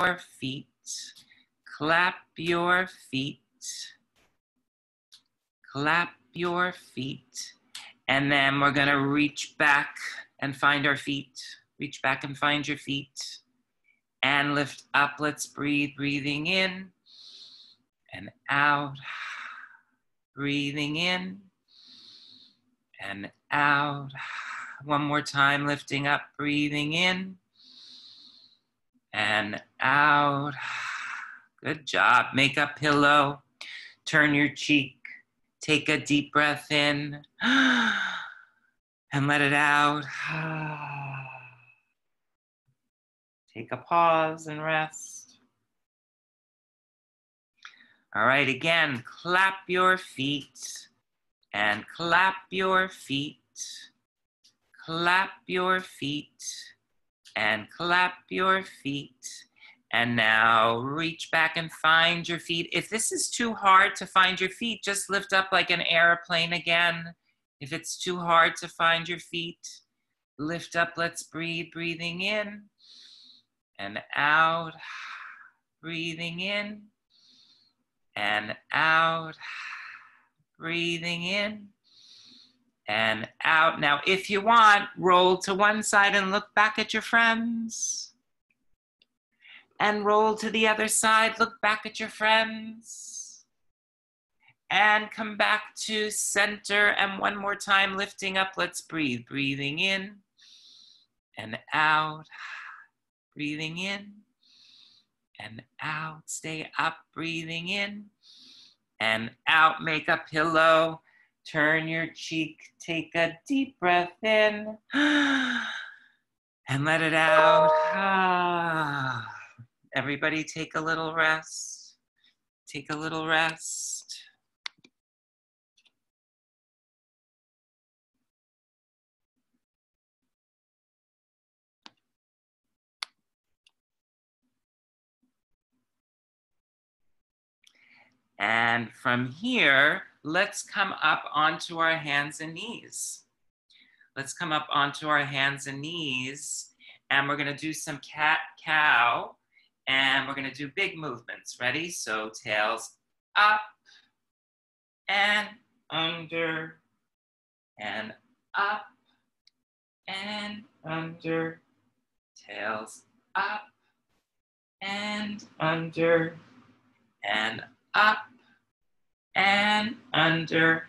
your feet. Clap your feet. Clap your feet. And then we're to reach back and find our feet. Reach back and find your feet. And lift up. Let's breathe. Breathing in and out. Breathing in and out. One more time, lifting up, breathing in and out. Good job. Make a pillow. Turn your cheek. Take a deep breath in and let it out. Take a pause and rest. All right, again, clap your feet and clap your feet. Clap your feet and clap your feet. And now reach back and find your feet. If this is too hard to find your feet, just lift up like an airplane again. If it's too hard to find your feet, lift up. Let's breathe. Breathing in and out. Breathing in and out. Breathing in and out. Now, if you want, roll to one side and look back at your friends and roll to the other side. Look back at your friends. And come back to center. And one more time, lifting up. Let's breathe. Breathing in and out. Breathing in and out. Stay up. Breathing in and out. Make a pillow. Turn your cheek. Take a deep breath in and let it out. Everybody take a little rest. Take a little rest. And from here, let's come up onto our hands and knees. Let's come up onto our hands and knees. And we're gonna do some cat cow and we're gonna do big movements. Ready? So tails up and under and up and under. Tails up and under and up and under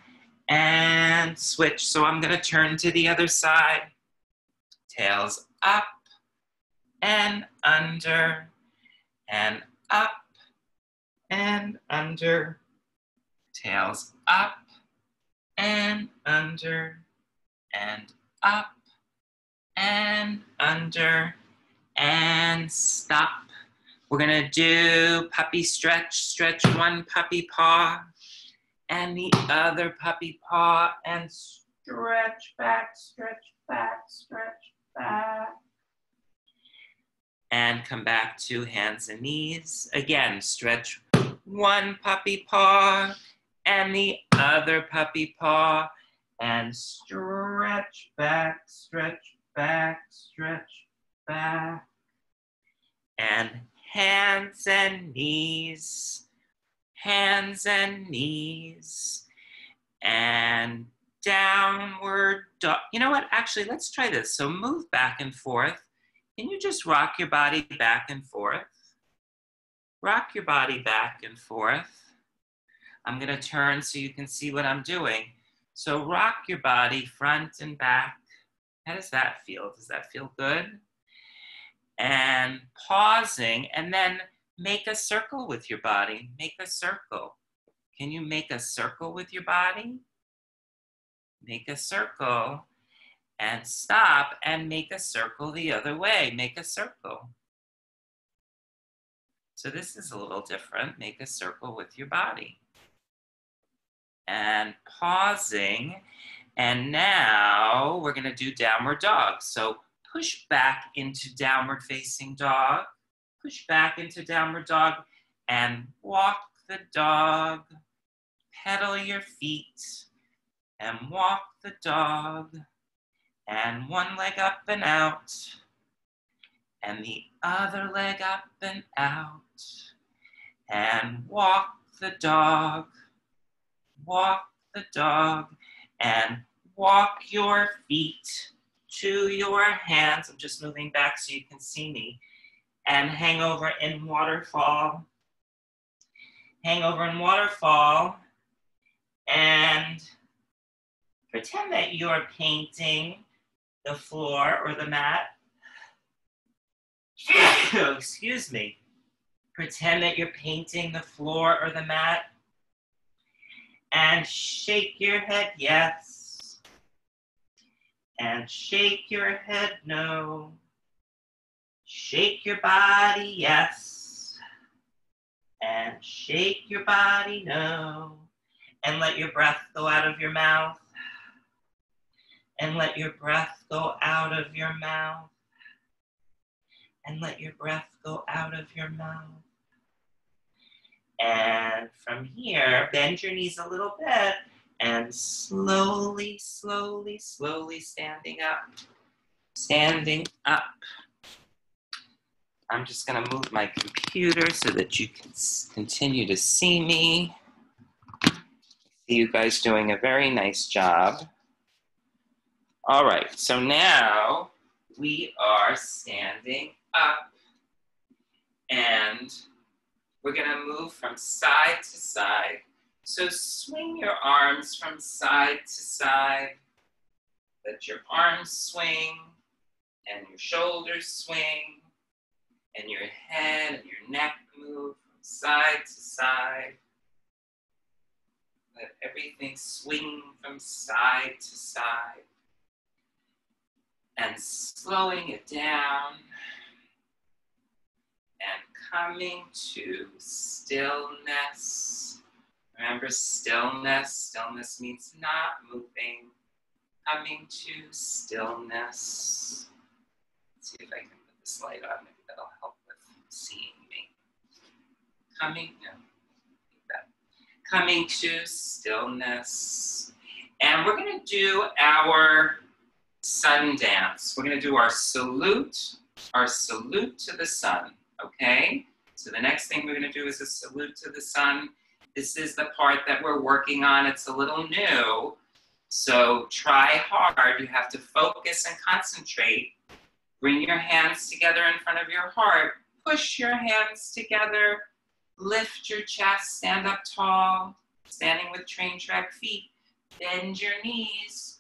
and switch. So I'm gonna turn to the other side. Tails up and under and up and under, tails up and under and up and under and stop. We're gonna do puppy stretch, stretch one puppy paw and the other puppy paw and stretch back, stretch back, stretch back and come back to hands and knees. Again, stretch one puppy paw and the other puppy paw and stretch back, stretch back, stretch back. And hands and knees, hands and knees, and downward dog. You know what? Actually, let's try this. So move back and forth can you just rock your body back and forth? Rock your body back and forth. I'm gonna turn so you can see what I'm doing. So rock your body front and back. How does that feel? Does that feel good? And pausing, and then make a circle with your body. Make a circle. Can you make a circle with your body? Make a circle and stop and make a circle the other way. Make a circle. So this is a little different. Make a circle with your body. And pausing. And now we're gonna do downward dog. So push back into downward facing dog. Push back into downward dog and walk the dog. Pedal your feet and walk the dog and one leg up and out, and the other leg up and out. And walk the dog, walk the dog, and walk your feet to your hands. I'm just moving back so you can see me. And hang over in waterfall. Hang over in waterfall. And pretend that you're painting the floor or the mat. Excuse me. Pretend that you're painting the floor or the mat. And shake your head yes. And shake your head no. Shake your body yes. And shake your body no. And let your breath go out of your mouth and let your breath go out of your mouth. And let your breath go out of your mouth. And from here, bend your knees a little bit and slowly, slowly, slowly standing up. Standing up. I'm just going to move my computer so that you can continue to see me. See you guys doing a very nice job. All right, so now we are standing up and we're gonna move from side to side. So swing your arms from side to side. Let your arms swing and your shoulders swing and your head and your neck move from side to side. Let everything swing from side to side and slowing it down and coming to stillness. Remember, stillness. Stillness means not moving. Coming to stillness. Let's see if I can put this light on. That'll help with seeing me. Coming. Coming to stillness. And we're going to do our sun dance. We're going to do our salute, our salute to the sun, okay? So the next thing we're going to do is a salute to the sun. This is the part that we're working on. It's a little new. So try hard. You have to focus and concentrate. Bring your hands together in front of your heart. Push your hands together. Lift your chest. Stand up tall. Standing with train track feet. Bend your knees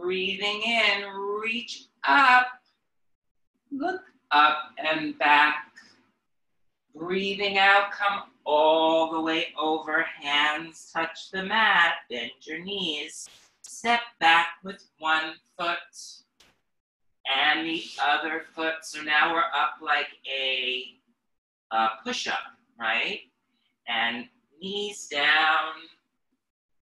Breathing in, reach up, look up and back. Breathing out, come all the way over, hands touch the mat, bend your knees. Step back with one foot and the other foot. So now we're up like a, a push up, right? And knees down,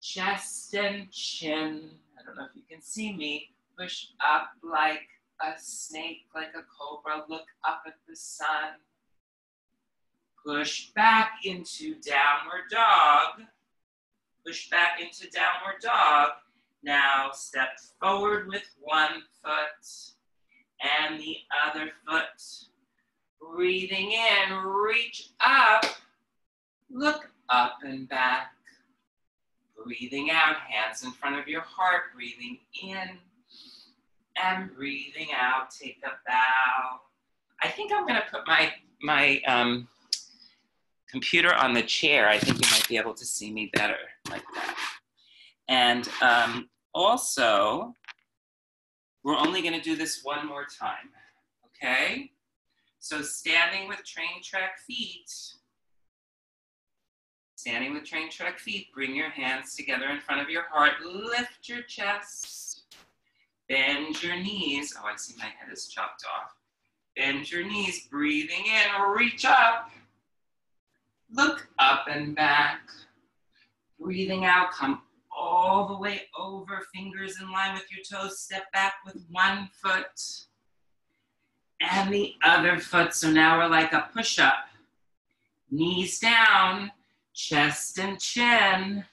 chest and chin I don't know if you can see me, push up like a snake, like a cobra, look up at the sun. Push back into downward dog. Push back into downward dog. Now step forward with one foot and the other foot. Breathing in, reach up, look up and back. Breathing out, hands in front of your heart, breathing in and breathing out. Take a bow. I think I'm going to put my, my um, computer on the chair. I think you might be able to see me better like that. And um, also, we're only going to do this one more time, okay? So standing with train track feet, Standing with train track feet, bring your hands together in front of your heart. Lift your chest. Bend your knees. Oh, I see my head is chopped off. Bend your knees, breathing in, reach up. Look up and back. Breathing out, come all the way over, fingers in line with your toes. Step back with one foot and the other foot. So now we're like a push up. Knees down, chest and chin.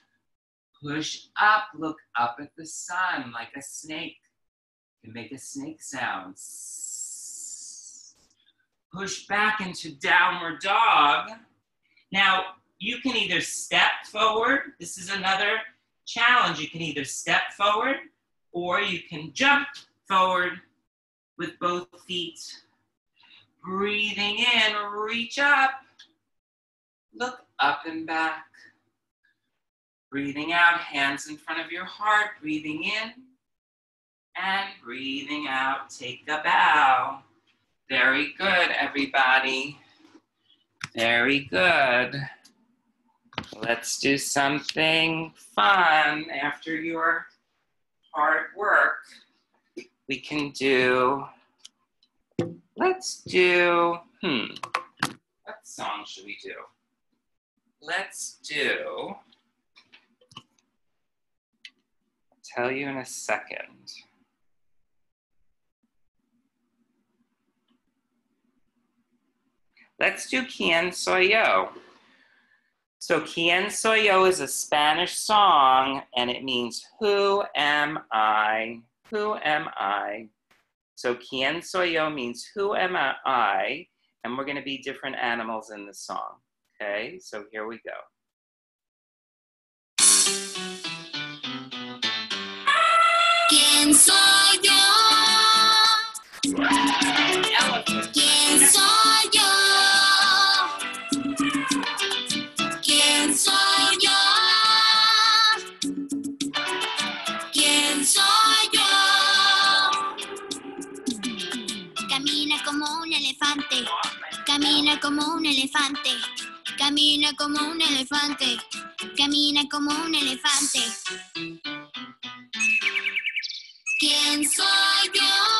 Push up, look up at the sun like a snake. You can make a snake sound. push back into downward dog. Now, you can either step forward. This is another challenge. You can either step forward or you can jump forward with both feet. Breathing in, reach up. Look up and back. Breathing out, hands in front of your heart. Breathing in and breathing out. Take a bow. Very good, everybody. Very good. Let's do something fun after your hard work. We can do, let's do, hmm, what song should we do? Let's do, I'll tell you in a second. Let's do Quien Soy Yo. So Quien Soy Yo is a Spanish song and it means who am I? Who am I? So Quien Soy Yo means who am I? And we're going to be different animals in the song. Okay, so here we go. ¿Quién soy yo? ¿Quién soy yo? Camina como un elefante, camina como un elefante, camina como un elefante. ¿Quién soy yo?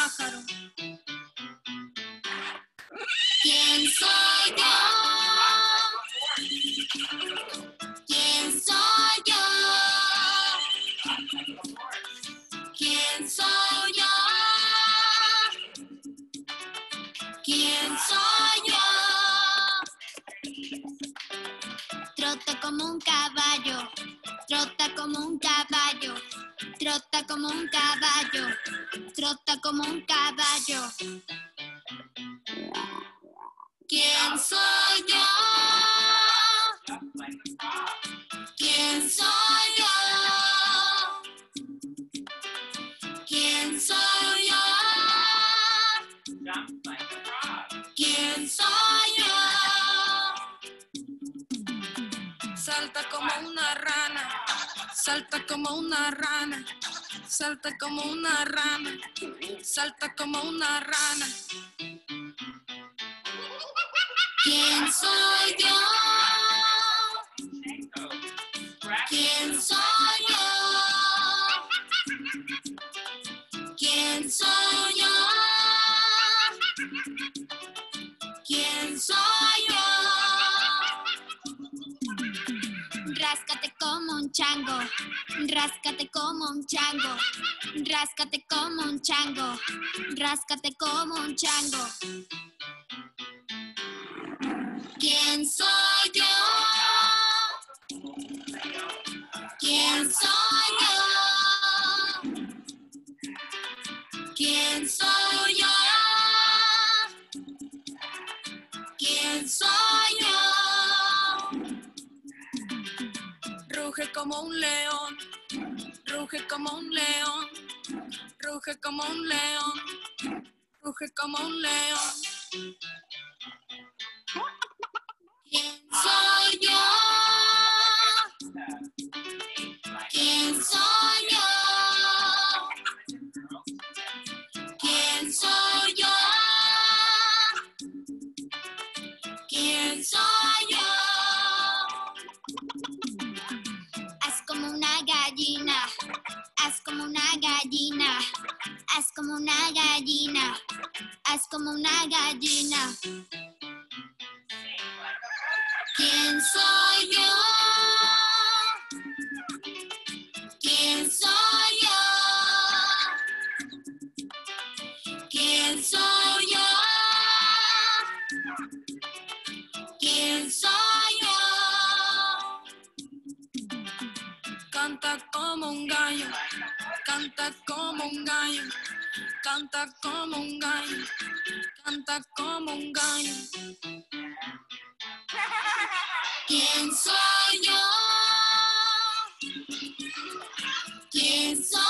Pájaro. ¿Quién soy yo? ¿Quién soy yo? ¿Quién soy yo? ¿Quién soy yo? Trota como un caballo, trota como un caballo, trota como un caballo, salta como una rana, salta como una rana. ¿Quién soy yo? Chango, ráscate como un chango, ráscate como un chango, ráscate como un chango. ¿Quién soy yo? ¿Quién soy yo? ¿Quién soy como un león, ruge como un león, ruge como un león, ruge como un león. Gallina, haz como una gallina, haz como una gallina, haz como una gallina. ¿Quién soy canta como un gallo, canta como un gallo. ¿Quién soy yo? ¿Quién soy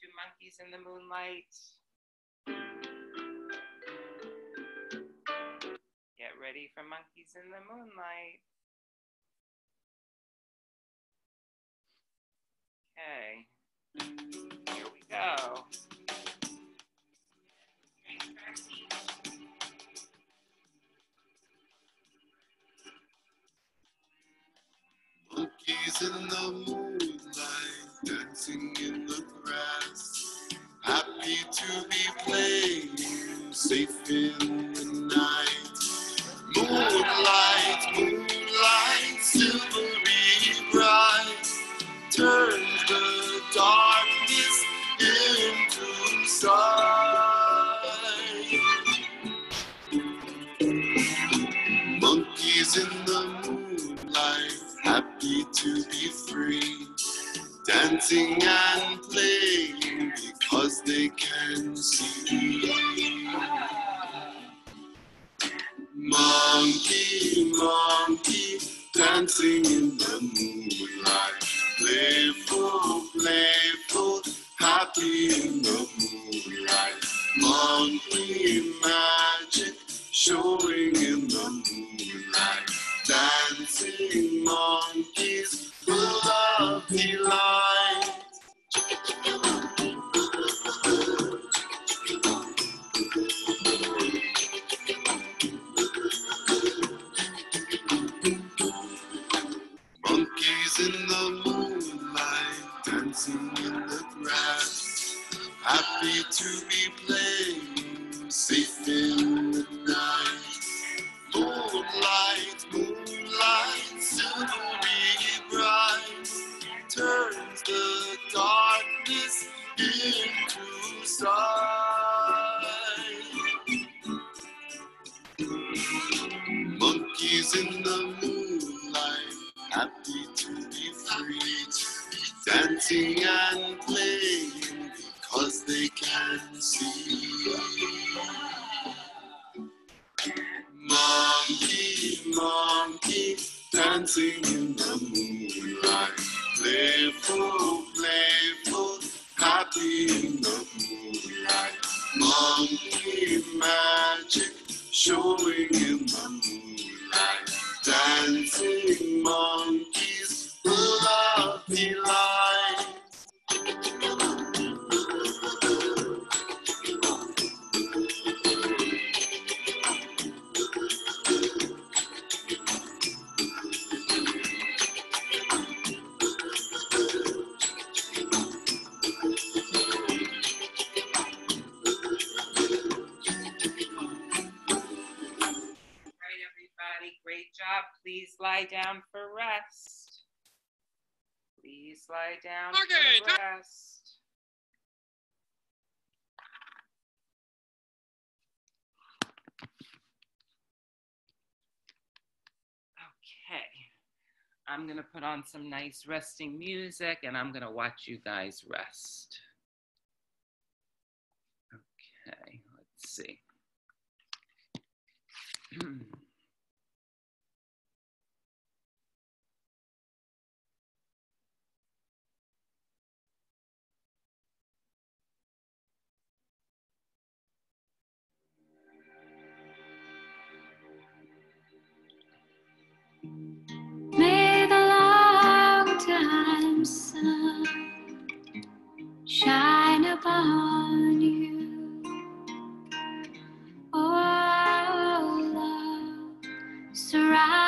do monkeys in the moonlight. Get ready for monkeys in the moonlight. Okay, here we go. Monkeys in the moonlight, dancing in the to be playing safe in the moonlight. Playful, playful, happy Monday. okay, I'm going to put on some nice resting music and I'm going to watch you guys rest. Okay, let's see. right.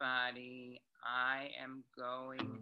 Everybody, I am going